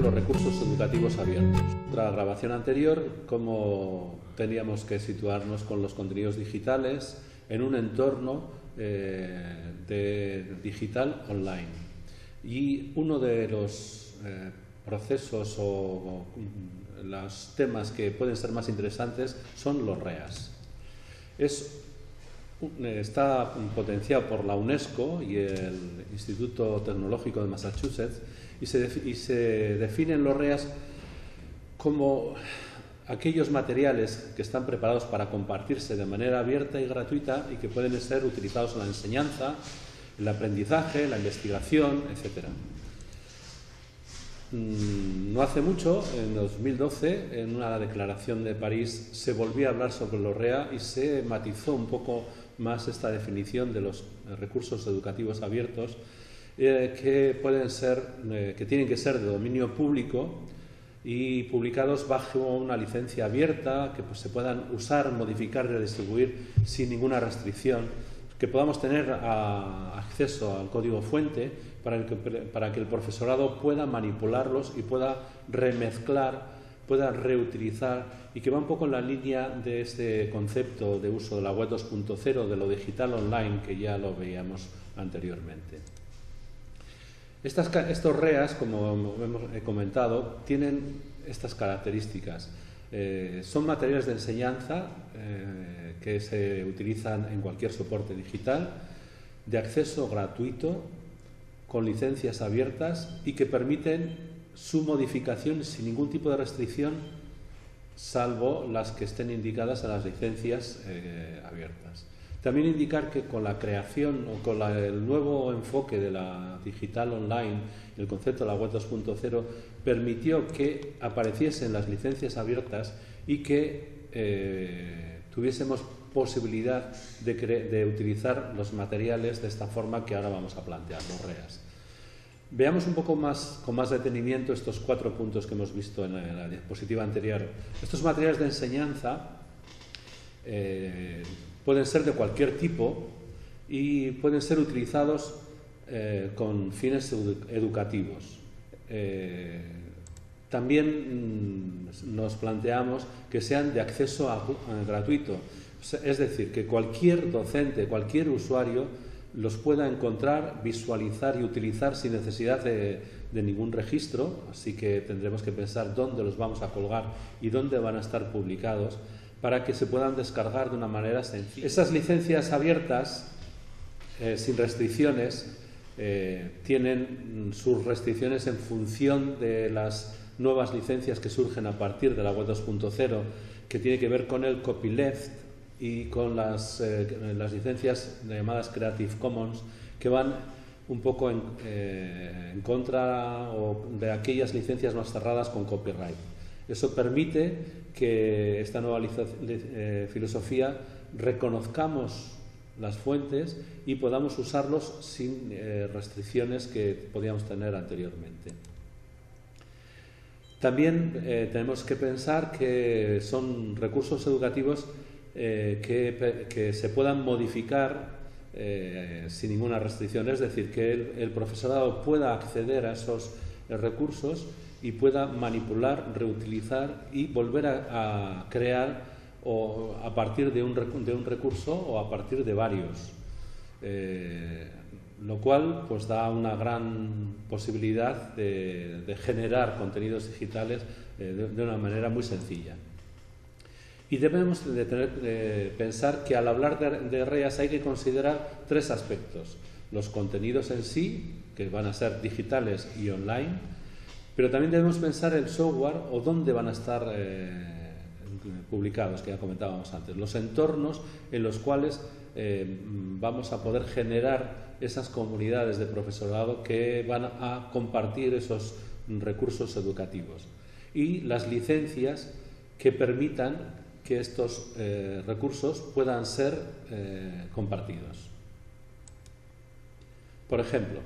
los recursos educativos abiertos. La grabación anterior, cómo teníamos que situarnos con los contenidos digitales en un entorno eh, de digital online. Y uno de los eh, procesos o, los temas que pueden ser más interesantes son los REAS. Es está potenciado por la UNESCO y el Instituto Tecnológico de Massachusetts y se, definen los REAS como aquellos materiales que están preparados para compartirse de manera abierta y gratuita y que pueden ser utilizados en la enseñanza, el aprendizaje, la investigación, etc. Mm, no hace mucho, en 2012, en una declaración de París, se volvió a hablar sobre los REA y se matizó un poco más esta definición de los recursos educativos abiertos eh, que pueden ser, eh, que tienen que ser de dominio público y publicados bajo una licencia abierta, que pues, se puedan usar, modificar, redistribuir sin ninguna restricción, que podamos tener acceso al código fuente para, que, para que el profesorado pueda manipularlos y pueda remezclar pueda reutilizar y que va un poco en la línea de este concepto de uso de la web 2.0, de lo digital online que ya lo veíamos anteriormente. Estos REAS, como hemos comentado, tienen estas características. Eh, son materiales de enseñanza eh, que se utilizan en cualquier soporte digital, de acceso gratuito, con licencias abiertas y que permiten su modificación sin ningún tipo de restricción, salvo las que estén indicadas en las licencias eh, abiertas. También indicar que con la creación o con el nuevo enfoque de la digital online, el concepto de la web 2.0, permitió que apareciesen las licencias abiertas y que eh, tuviésemos posibilidad de, utilizar los materiales de esta forma que ahora vamos a plantear, los REAS. Veamos un poco más, con más detenimiento estos cuatro puntos que hemos visto en la, diapositiva anterior. Estos materiales de enseñanza eh, pueden ser de cualquier tipo y pueden ser utilizados eh, con fines educativos. Eh, también mm, nos planteamos que sean de acceso gratuito, es decir, que cualquier docente, cualquier usuario los pueda encontrar, visualizar y utilizar sin necesidad de, ningún registro, así que tendremos que pensar dónde los vamos a colgar y dónde van a estar publicados para que se puedan descargar de una manera sencilla. Esas licencias abiertas, eh, sin restricciones, eh, tienen sus restricciones en función de las nuevas licencias que surgen a partir de la web 2.0, que tiene que ver con el copyleft, y con las, eh, las licencias llamadas Creative Commons que van un poco en, eh, en, contra de aquellas licencias más cerradas con copyright. Eso permite que esta nueva eh, filosofía reconozcamos las fuentes y podamos usarlos sin restricciones que podíamos tener anteriormente. También tenemos que pensar que son recursos educativos eh, que, se puedan modificar eh, sin ninguna restricción, es decir, que el, profesorado pueda acceder a esos eh, recursos y pueda manipular, reutilizar y volver a, crear o a partir de un, de recurso o a partir de varios. lo cual pues da una gran posibilidad de, generar contenidos digitales de una manera muy sencilla. Y debemos de pensar que al hablar de, REAS hay que considerar tres aspectos. Los contenidos en sí, que van a ser digitales y online, pero también debemos pensar el software o dónde van a estar eh, publicados, que ya comentábamos antes, los entornos en los cuales eh, vamos a poder generar esas comunidades de profesorado que van a compartir esos recursos educativos y las licencias que permitan que estos eh, recursos puedan ser compartidos. Por ejemplo,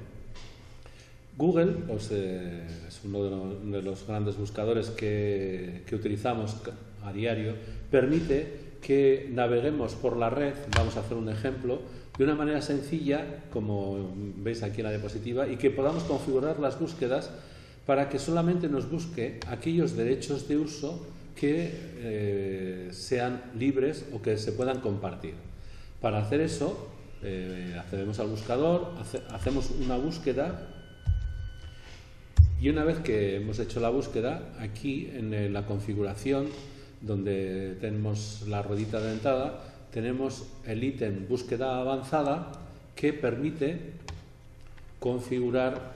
Google pues, eh, es uno de los, grandes buscadores que, utilizamos a diario, permite que naveguemos por la red, vamos a hacer un ejemplo, de una manera sencilla, como veis aquí en la diapositiva, y que podamos configurar las búsquedas para que solamente nos busque aquellos derechos de uso que eh, sean libres o que se puedan compartir. Para hacer eso, eh, accedemos al buscador, hacemos una búsqueda y una vez que hemos hecho la búsqueda, aquí en la configuración donde tenemos la ruedita de entrada, tenemos el ítem búsqueda avanzada que permite configurar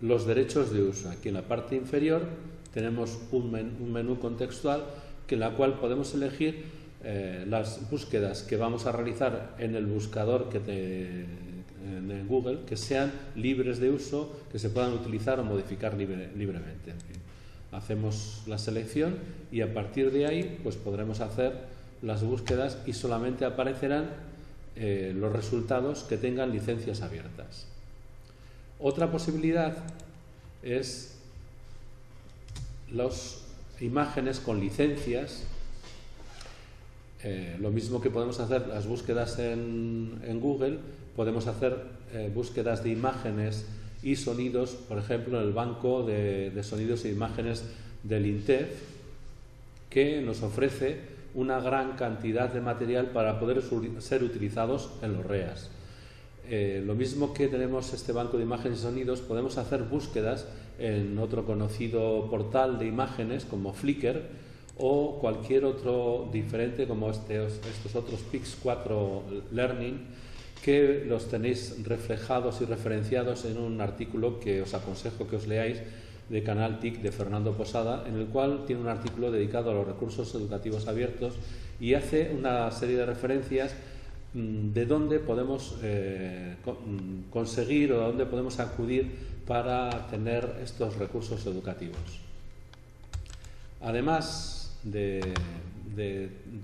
los derechos de uso. Aquí en la parte inferior tenemos un, menú contextual que en la cual podemos elegir eh, las búsquedas que vamos a realizar en el buscador que en Google que sean libres de uso, que se puedan utilizar o modificar libremente. Hacemos la selección y a partir de ahí pues podremos hacer las búsquedas y solamente aparecerán eh, los resultados que tengan licencias abiertas. Otra posibilidad es las imágenes con licencias. Eh, lo mismo que podemos hacer las búsquedas en, Google, podemos hacer eh, búsquedas de imágenes y sonidos, por ejemplo, en el banco de, sonidos e imágenes del INTEF, que nos ofrece una gran cantidad de material para poder ser utilizados en los REAS. Eh, lo mismo que tenemos este banco de imágenes y sonidos, podemos hacer búsquedas en otro conocido portal de imágenes como Flickr o cualquier otro diferente como este, estos otros Pix4 Learning que los tenéis reflejados y referenciados en un artículo que os aconsejo que os leáis de Canal TIC de Fernando Posada, en el cual tiene un artículo dedicado a los recursos educativos abiertos y hace una serie de referencias Mm, de dónde podemos eh, mm, conseguir o de dónde podemos acudir para tener estos recursos educativos. Además de,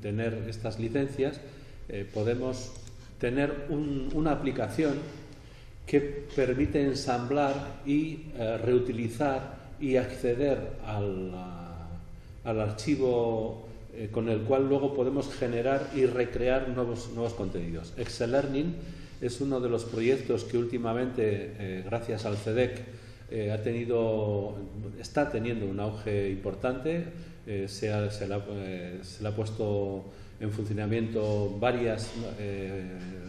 tener estas licencias, eh, podemos tener una aplicación que permite ensamblar y eh, reutilizar y acceder al, al archivo eh, con el cual luego podemos generar y recrear nuevos, nuevos contenidos. Excel Learning es uno de los proyectos que últimamente, eh, gracias al CEDEC, ha tenido, está teniendo un auge importante. Se, ha, se, le ha, puesto en funcionamiento varias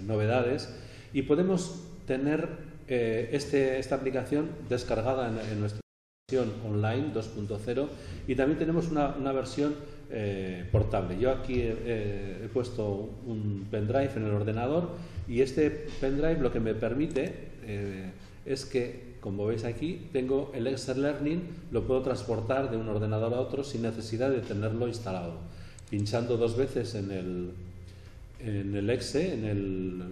novedades y podemos tener este, esta aplicación descargada en, nuestra versión online 2.0 y también tenemos una, versión eh, portable. Yo aquí he, puesto un pendrive en el ordenador y este pendrive lo que me permite eh, es que, como veis aquí, tengo el Excel Learning, lo puedo transportar de un ordenador a otro sin necesidad de tenerlo instalado. Pinchando dos veces en el, en el exe, en el,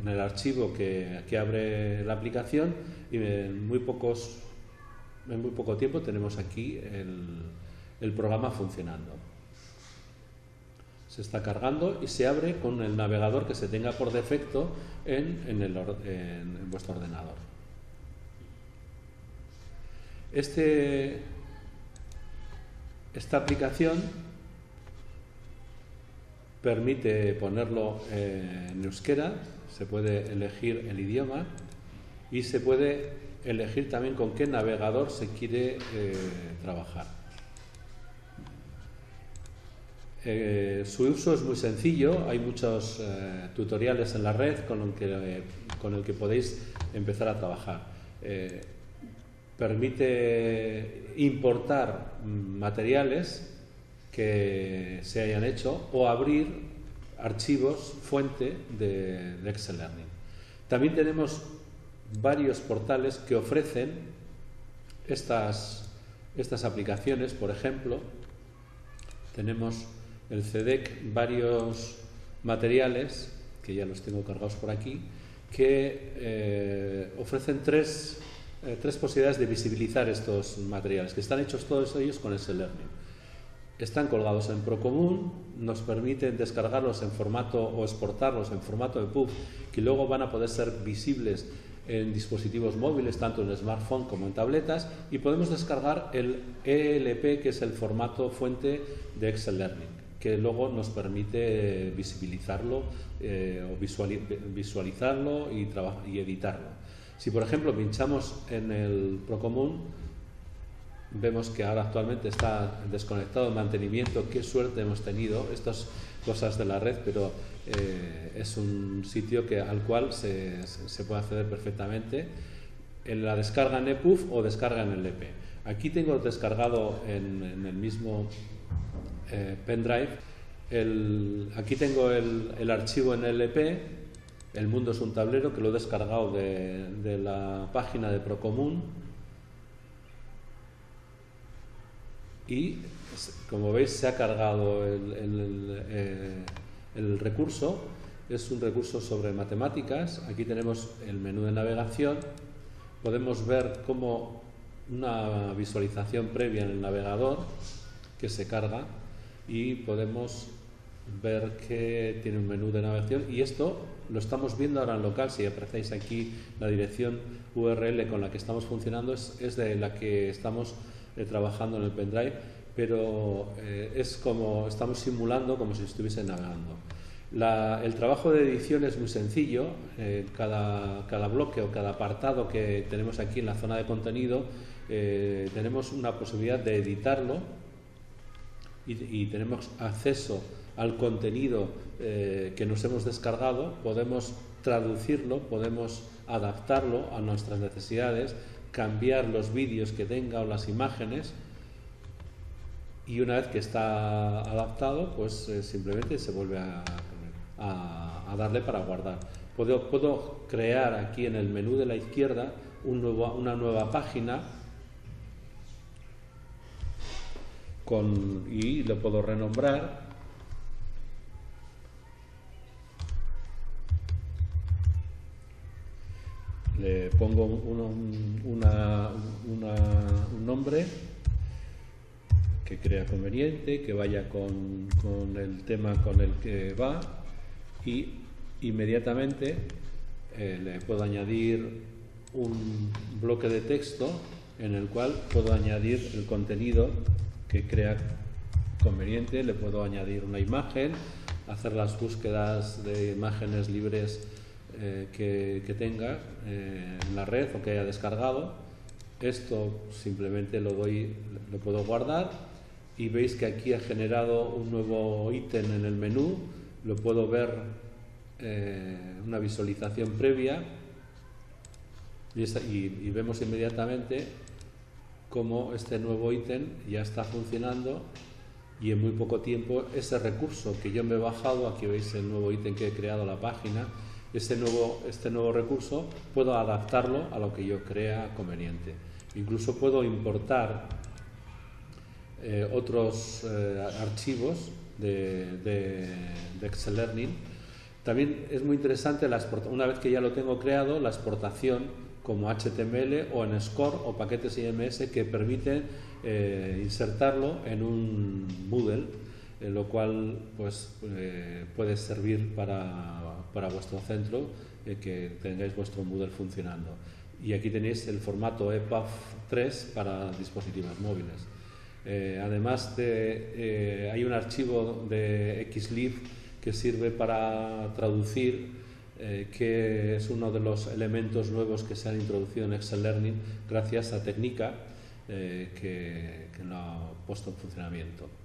en el archivo que, abre la aplicación y en muy, pocos, en muy poco tiempo tenemos aquí el, el programa funcionando se está cargando y se abre con el navegador que se tenga por defecto en, en, vuestro ordenador. Este, esta aplicación permite ponerlo en euskera, se puede elegir el idioma y se puede elegir también con qué navegador se quiere eh, trabajar. Eh, su uso es muy sencillo, hay muchos eh, tutoriales en la red con el que, con el que podéis empezar a trabajar. Eh, permite importar materiales que se hayan hecho o abrir archivos fuente de, Excel Learning. También tenemos varios portales que ofrecen estas, estas aplicaciones, por ejemplo, tenemos el CEDEC varios materiales, que ya los tengo cargados por aquí, que eh, ofrecen tres, eh, tres, posibilidades de visibilizar estos materiales, que están hechos todos ellos con ese Learning. Están colgados en Procomún, nos permiten descargarlos en formato o exportarlos en formato de PUB, que luego van a poder ser visibles en dispositivos móviles, tanto en smartphone como en tabletas, y podemos descargar el ELP, que es el formato fuente de Excel Learning que luego nos permite visibilizarlo eh, o visualizarlo y, y editarlo. Si, por ejemplo, pinchamos en el Procomún, vemos que ahora actualmente está desconectado el mantenimiento. Qué suerte hemos tenido, estas cosas de la red, pero eh, es un sitio que, al cual se, puede acceder perfectamente en la descarga en EPUF o descarga en el EP. Aquí tengo descargado en, el mismo eh, pendrive, aquí tengo el, archivo en LP, El mundo es un tablero, que lo he descargado de, de la página de Procomún y como veis se ha cargado eh, el, recurso, es un recurso sobre matemáticas, aquí tenemos el menú de navegación, podemos ver como una visualización previa en el navegador que se carga y podemos ver que tiene un menú de navegación. Y esto lo estamos viendo ahora en local, si apreciáis aquí la dirección URL con la que estamos funcionando es, es de la que estamos eh, trabajando en el pendrive, pero eh, es como estamos simulando como si estuviese navegando. el trabajo de edición es muy sencillo, eh, cada, cada, bloque o cada apartado que tenemos aquí en la zona de contenido tenemos una posibilidad de editarlo y, tenemos acceso al contenido que nos hemos descargado, podemos traducirlo, podemos adaptarlo a nuestras necesidades, cambiar los vídeos que tenga o las imágenes y una vez que está adaptado, pues eh, simplemente se vuelve a, darle para guardar. Puedo, crear aquí en el menú de la izquierda una nueva página con, y lo puedo renombrar pongo un, un nombre que crea conveniente, que vaya con, el tema con el que va y inmediatamente eh, le puedo añadir un bloque de texto en el cual puedo añadir el contenido que crea conveniente, le puedo añadir una imagen, hacer las búsquedas de imágenes libres eh, que, tenga eh, en la red o que haya descargado. Esto simplemente lo doy, lo puedo guardar y veis que aquí ha generado un nuevo ítem en el menú. Lo puedo ver eh, una visualización previa y, y vemos inmediatamente cómo este nuevo ítem ya está funcionando y en muy poco tiempo ese recurso que yo me he bajado, aquí veis el nuevo ítem que he creado la página, este nuevo, este nuevo recurso puedo adaptarlo a lo que yo crea conveniente. Incluso puedo importar eh, otros eh, archivos de, de, Excel Learning. También es muy interesante, la una vez que ya lo tengo creado, la exportación como HTML o en Score o paquetes IMS que permiten eh, insertarlo en un Moodle, lo cual pues, puede servir para para vuestro centro eh, que tengáis vuestro Moodle funcionando. Y aquí tenéis el formato EPUB 3 para dispositivos móviles. Eh, además de, eh, hay un archivo de XLib que sirve para traducir, que es uno de los elementos nuevos que se han introducido en Excel Learning gracias a Técnica, que, que lo ha puesto en funcionamiento.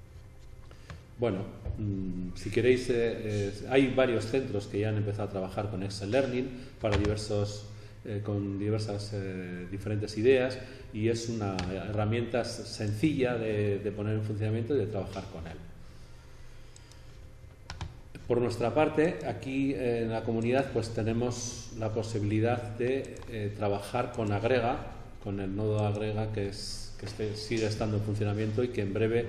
Bueno, mm, si queréis, eh, hay varios centros que ya han empezado a trabajar con Excel Learning para diversos, eh, con diversas eh, diferentes ideas y es una herramienta sencilla de, poner en funcionamiento y de trabajar con él. Por nuestra parte, aquí en la comunidad pues tenemos la posibilidad de trabajar con Agrega, con el nodo Agrega que, es, que sigue estando en funcionamiento y que en breve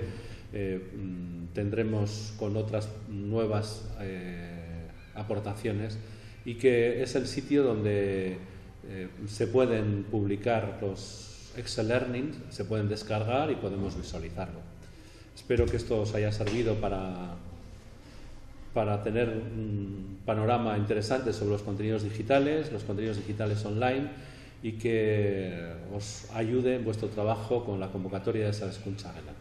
eh, mm, tendremos con otras nuevas eh, aportaciones y que es el sitio donde eh, se pueden publicar los Excel Learning, se pueden descargar y podemos visualizarlo. Espero que esto os haya servido para, para tener un panorama interesante sobre los contenidos digitales, los contenidos digitales online y que os ayude en vuestro trabajo con la convocatoria de esa Channel.